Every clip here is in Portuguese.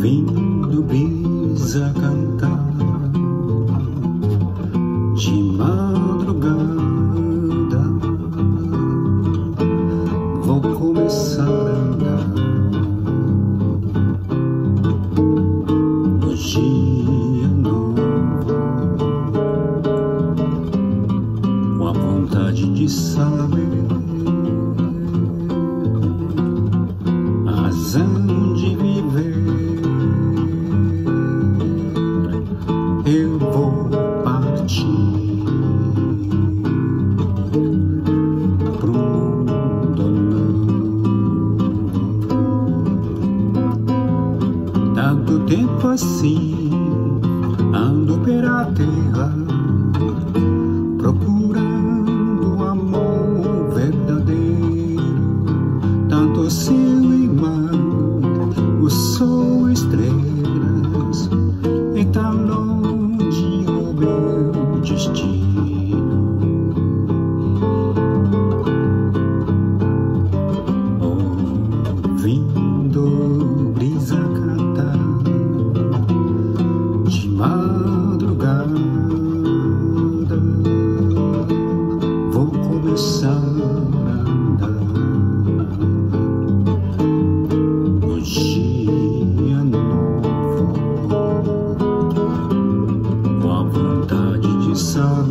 ouvindo brisa cantar de madrugada. Vou começar a andar no dia novo com a vontade de saber. Tanto tempo assim ando pela terra procurando amor verdadeiro. Tanto seu irmão, o sol, estrelas, e tão longe o meu destino. Ouvindo brisa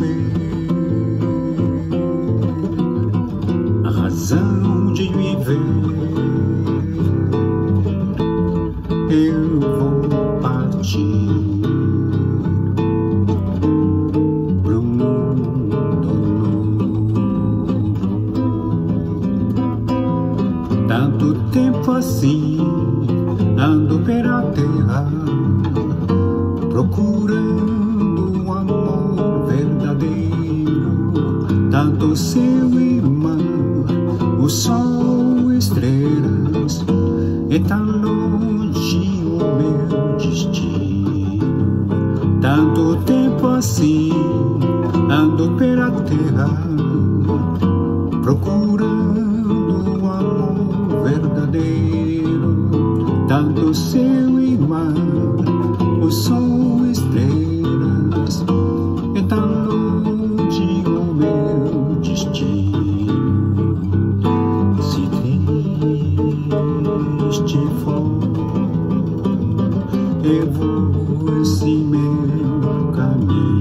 saber a razão de viver. Eu vou partir pro mundo. Tanto tempo assim ando pela terra procurando seu irmão, o sol, estrelas, e tão longe o meu destino. Tanto tempo assim ando pela terra procurando um amor verdadeiro. Tanto seu irmão, o sol, estrelas, e tão esse meu